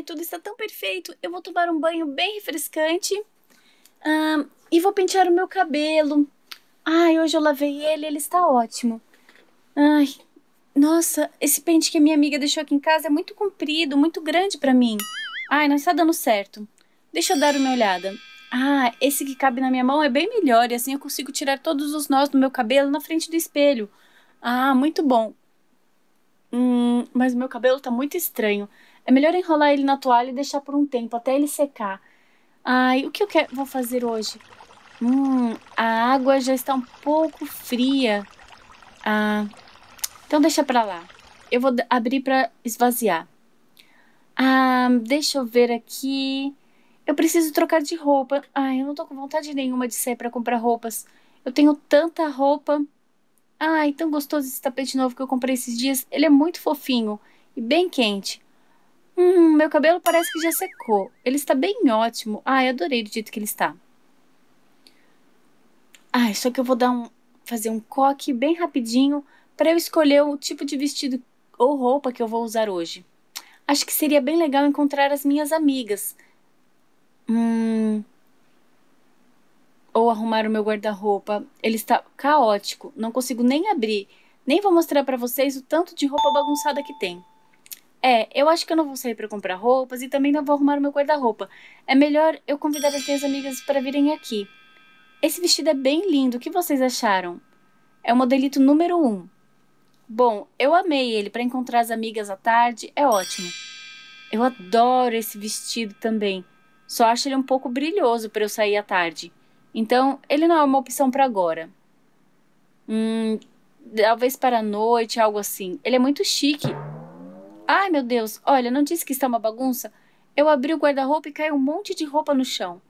Ai, tudo está tão perfeito. Eu vou tomar um banho bem refrescante. E vou pentear o meu cabelo. Ai, hoje eu lavei ele, ele está ótimo. Ai, nossa, esse pente que a minha amiga deixou aqui em casa é muito comprido, muito grande para mim. Ai, não está dando certo. Deixa eu dar uma olhada. Ah, esse que cabe na minha mão é bem melhor e assim eu consigo tirar todos os nós do meu cabelo na frente do espelho. Ah, muito bom. Hum, mas meu cabelo tá muito estranho. É melhor enrolar ele na toalha e deixar por um tempo até ele secar. Ai, o que eu quero, vou fazer hoje? Hum, a água já está um pouco fria. Ah, então deixa pra lá. Eu vou abrir para esvaziar. Ah, deixa eu ver aqui. Eu preciso trocar de roupa. Ai, eu não tô com vontade nenhuma de sair para comprar roupas. Eu tenho tanta roupa. Ai, tão gostoso esse tapete novo que eu comprei esses dias. Ele é muito fofinho e bem quente. Hum, meu cabelo parece que já secou. Ele está bem ótimo. Ai, adorei do jeito que ele está. Ai, só que eu vou dar um fazer um coque bem rapidinho para eu escolher o tipo de vestido ou roupa que eu vou usar hoje. Acho que seria bem legal encontrar as minhas amigas. Hum, ou arrumar o meu guarda-roupa. Ele está caótico, não consigo nem abrir. Nem vou mostrar para vocês o tanto de roupa bagunçada que tem. É, eu acho que eu não vou sair para comprar roupas e também não vou arrumar o meu guarda-roupa. É melhor eu convidar as minhas amigas para virem aqui. Esse vestido é bem lindo, o que vocês acharam? É o modelito número 1. Um. Bom, eu amei ele para encontrar as amigas à tarde, é ótimo. Eu adoro esse vestido também. Só acho ele um pouco brilhoso para eu sair à tarde. Então, ele não é uma opção para agora. Hum, talvez para a noite, algo assim. Ele é muito chique. Ai, meu Deus, olha, não disse que está uma bagunça? Eu abri o guarda-roupa e caiu um monte de roupa no chão.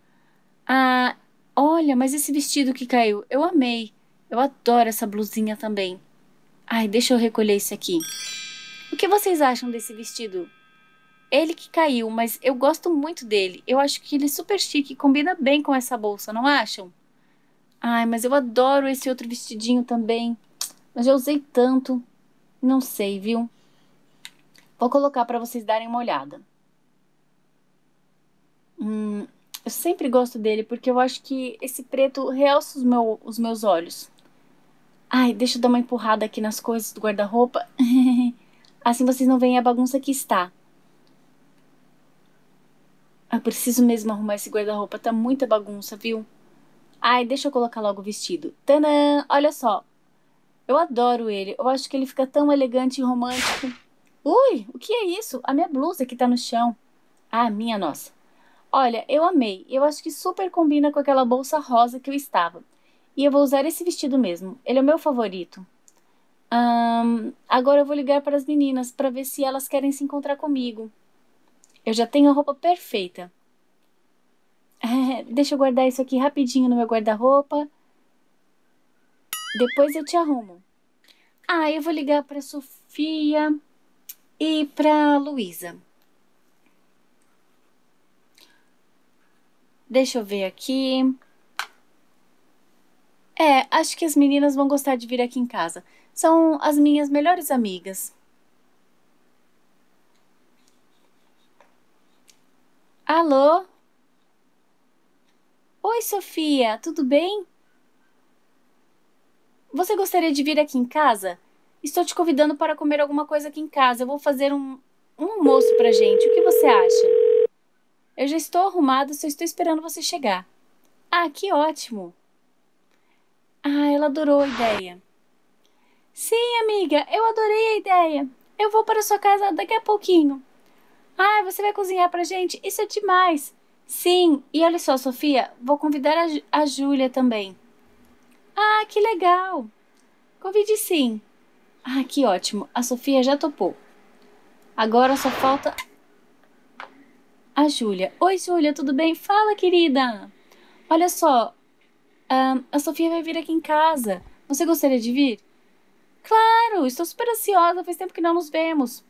Ah, olha, mas esse vestido que caiu, eu amei. Eu adoro essa blusinha também. Ai, deixa eu recolher isso aqui. O que vocês acham desse vestido? Ele que caiu, mas eu gosto muito dele. Eu acho que ele é super chique e combina bem com essa bolsa, não acham? Ai, mas eu adoro esse outro vestidinho também. Mas já usei tanto. Não sei, viu? Vou colocar para vocês darem uma olhada. Hum, eu sempre gosto dele porque eu acho que esse preto realça os, meu, os meus olhos. Ai, deixa eu dar uma empurrada aqui nas coisas do guarda-roupa. assim vocês não veem a bagunça que está. Ah, preciso mesmo arrumar esse guarda-roupa. Tá muita bagunça, viu? Ai, deixa eu colocar logo o vestido. Tanã! Olha só. Eu adoro ele. Eu acho que ele fica tão elegante e romântico. Ui, o que é isso? A minha blusa que tá no chão. Ah, minha nossa. Olha, eu amei. Eu acho que super combina com aquela bolsa rosa que eu estava. E eu vou usar esse vestido mesmo. Ele é o meu favorito. Um, agora eu vou ligar para as meninas para ver se elas querem se encontrar comigo. Eu já tenho a roupa perfeita. Deixa eu guardar isso aqui rapidinho no meu guarda-roupa. Depois eu te arrumo. Ah, eu vou ligar para Sofia e para Luísa. Deixa eu ver aqui. É, acho que as meninas vão gostar de vir aqui em casa. São as minhas melhores amigas. Alô? Oi, Sofia, tudo bem? Você gostaria de vir aqui em casa? Estou te convidando para comer alguma coisa aqui em casa. Eu vou fazer um, um almoço pra gente. O que você acha? Eu já estou arrumada, só estou esperando você chegar. Ah, que ótimo! Ah, ela adorou a ideia. Sim, amiga, eu adorei a ideia. Eu vou para sua casa daqui a pouquinho. Ah, você vai cozinhar pra gente? Isso é demais. Sim, e olha só, Sofia, vou convidar a, a Júlia também. Ah, que legal. Convide sim. Ah, que ótimo. A Sofia já topou. Agora só falta a Júlia. Oi, Júlia, tudo bem? Fala, querida. Olha só, a Sofia vai vir aqui em casa. Você gostaria de vir? Claro, estou super ansiosa, faz tempo que não nos vemos.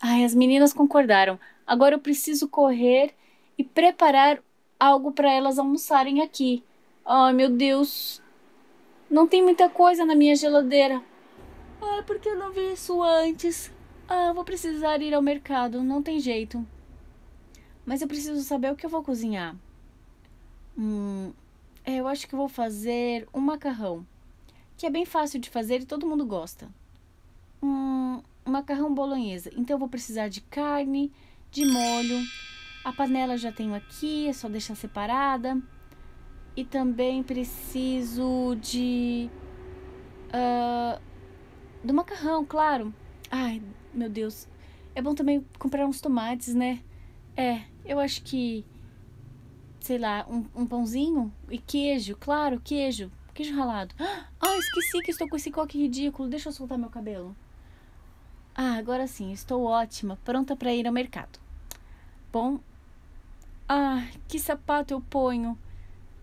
Ai, as meninas concordaram. Agora eu preciso correr e preparar algo para elas almoçarem aqui. Ai, meu Deus. Não tem muita coisa na minha geladeira. Ai, porque eu não vi isso antes? Ah, vou precisar ir ao mercado, não tem jeito. Mas eu preciso saber o que eu vou cozinhar. Hum, é, eu acho que vou fazer um macarrão, que é bem fácil de fazer e todo mundo gosta. Um macarrão bolonhesa. Então eu vou precisar de carne, de molho. A panela já tenho aqui, é só deixar separada. E também preciso de. Uh, do macarrão, claro. Ai, meu Deus. É bom também comprar uns tomates, né? É, eu acho que. Sei lá, um, um pãozinho e queijo, claro, queijo. Queijo ralado. Ah, esqueci que estou com esse coque ridículo. Deixa eu soltar meu cabelo. Ah, agora sim, estou ótima, pronta para ir ao mercado. Bom. Ah, que sapato eu ponho?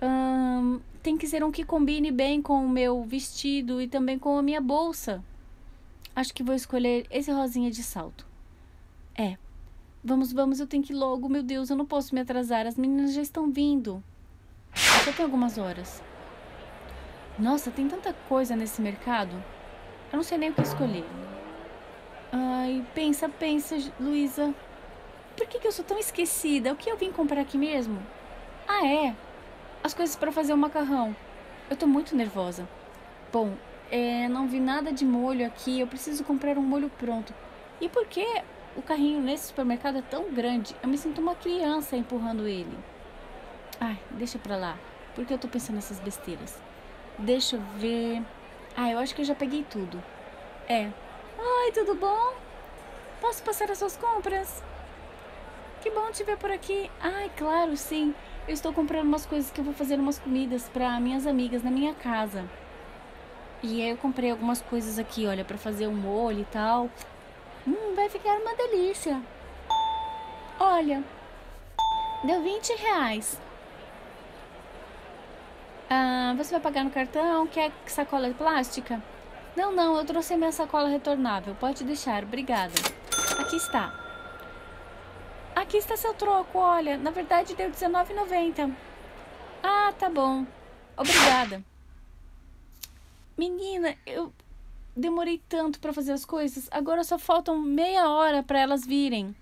Hum, tem que ser um que combine bem com o meu vestido e também com a minha bolsa. Acho que vou escolher esse rosinha de salto. É. Vamos, vamos, eu tenho que ir logo. Meu Deus, eu não posso me atrasar. As meninas já estão vindo. Só tem algumas horas. Nossa, tem tanta coisa nesse mercado. Eu não sei nem o que escolher. Ai, pensa, pensa, Luísa. Por que, que eu sou tão esquecida? O que eu vim comprar aqui mesmo? Ah, é as coisas para fazer o macarrão. Eu tô muito nervosa. Bom, é, não vi nada de molho aqui. Eu preciso comprar um molho pronto. E por que o carrinho nesse supermercado é tão grande? Eu me sinto uma criança empurrando ele. Ai, deixa pra lá. Porque eu tô pensando nessas besteiras. Deixa eu ver. Ah, eu acho que eu já peguei tudo. É. Oi, tudo bom? Posso passar as suas compras? Que bom te ver por aqui. Ai, claro, sim. Eu estou comprando umas coisas que eu vou fazer umas comidas para minhas amigas na minha casa. E aí eu comprei algumas coisas aqui, olha, para fazer um molho e tal. Hum, vai ficar uma delícia. Olha, deu 20 reais. Ah, você vai pagar no cartão? Quer sacola de plástica? Não, não, eu trouxe minha sacola retornável. Pode deixar, obrigada. Aqui está. Aqui está seu troco, olha. Na verdade deu R$19,90. Ah, tá bom. Obrigada. Menina, eu demorei tanto para fazer as coisas. Agora só faltam meia hora para elas virem.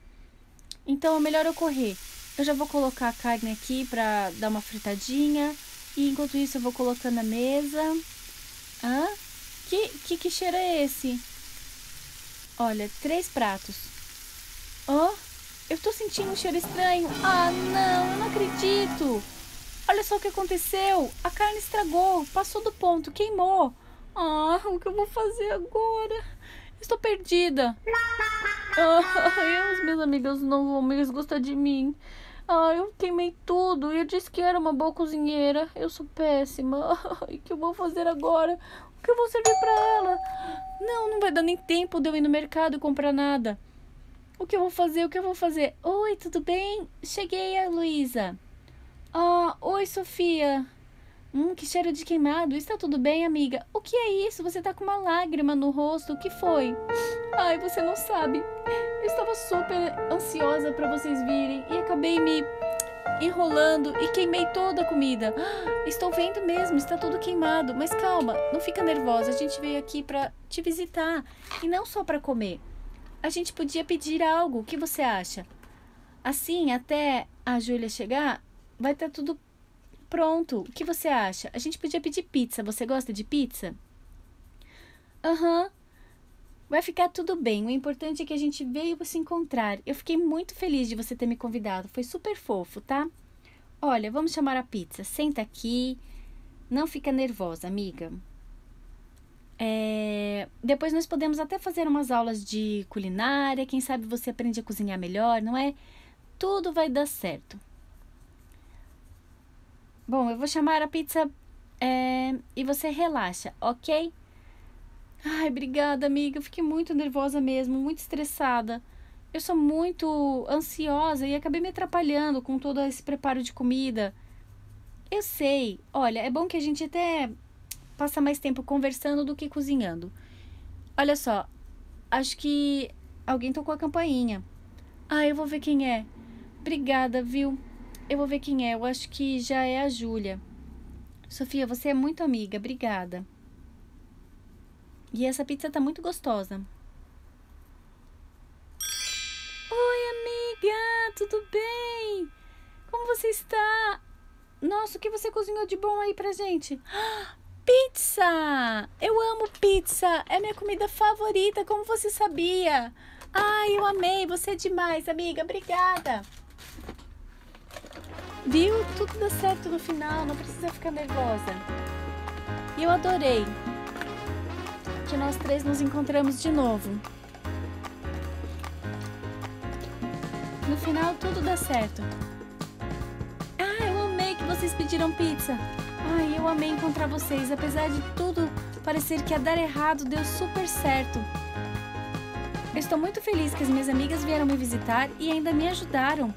Então é melhor eu correr. Eu já vou colocar a carne aqui para dar uma fritadinha. E enquanto isso eu vou colocando na mesa. Hã? Que, que, que cheiro é esse? Olha, três pratos. Oh. Eu tô sentindo um cheiro estranho. Ah, não, eu não acredito. Olha só o que aconteceu. A carne estragou, passou do ponto, queimou. Ah, o que eu vou fazer agora? Estou perdida. Ah, os meus amigos não vão mais gostar de mim. Ah, eu queimei tudo. E eu disse que era uma boa cozinheira. Eu sou péssima. O que eu vou fazer agora? O que eu vou servir para ela? Não, não vai dar nem tempo de eu ir no mercado e comprar nada. O que eu vou fazer? O que eu vou fazer? Oi, tudo bem? Cheguei, a Luísa. Ah, oi, Sofia. Hum, que cheiro de queimado. Está tudo bem, amiga? O que é isso? Você tá com uma lágrima no rosto. O que foi? Ai, você não sabe. Eu estava super ansiosa para vocês virem e acabei me enrolando e queimei toda a comida. estou vendo mesmo, está tudo queimado. Mas calma, não fica nervosa. A gente veio aqui para te visitar e não só para comer a gente podia pedir algo. O que você acha? Assim, até a Júlia chegar, vai estar tá tudo pronto. O que você acha? A gente podia pedir pizza. Você gosta de pizza? Aham. Uhum. Vai ficar tudo bem. O importante é que a gente veio se encontrar. Eu fiquei muito feliz de você ter me convidado. Foi super fofo, tá? Olha, vamos chamar a pizza. Senta aqui. Não fica nervosa, amiga. É, depois nós podemos até fazer umas aulas de culinária. Quem sabe você aprende a cozinhar melhor, não é? Tudo vai dar certo. Bom, eu vou chamar a pizza é, e você relaxa, ok? Ai, obrigada, amiga. Eu fiquei muito nervosa mesmo, muito estressada. Eu sou muito ansiosa e acabei me atrapalhando com todo esse preparo de comida. Eu sei. Olha, é bom que a gente até passa mais tempo conversando do que cozinhando. Olha só, acho que alguém tocou a campainha. Ah, eu vou ver quem é. Obrigada, viu? Eu vou ver quem é. Eu acho que já é a Júlia. Sofia, você é muito amiga. Obrigada. E essa pizza tá muito gostosa. Oi, amiga! Tudo bem? você está? Nossa, o que você cozinhou de bom aí pra gente? Pizza! Eu amo pizza! É minha comida favorita, como você sabia? Ai, eu amei! Você é demais, amiga! Obrigada! Viu? Tudo dá certo no final, não precisa ficar nervosa. E eu adorei que nós três nos encontramos de novo. No final, tudo dá certo. Ah, eu amei que vocês pediram pizza. Ai, eu amei encontrar vocês. Apesar de tudo parecer que ia dar errado, deu super certo. Eu estou muito feliz que as minhas amigas vieram me visitar e ainda me ajudaram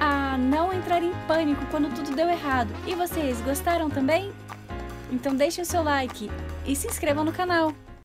a não entrar em pânico quando tudo deu errado. E vocês, gostaram também? Então deixem o seu like e se inscrevam no canal.